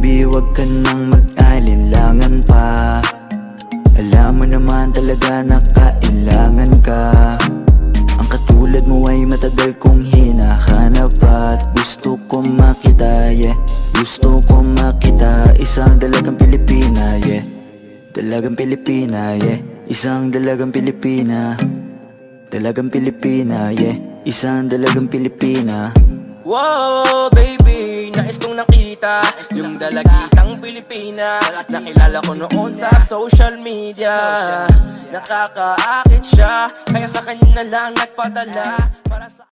baby, wag ka nang mag-alinlangan pa. Alam mo naman talaga na kailangan ka. Ang katulad mo ay matagal kong hinahanap At gusto ko makita, yeah. Gusto ko makita Isang dalagang Pilipina, yeah. Dalagang Pilipina, yeah. Isang dalagang Pilipina. Dalagang Pilipina, yeah. Isang dalagang Pilipina. Wow, baby, nais kong nakita Yung dalagitang Pilipina Nakilala ko noon sa social media. Nakakaakit siya Kaya sa kanya na lang nagpadala Para sa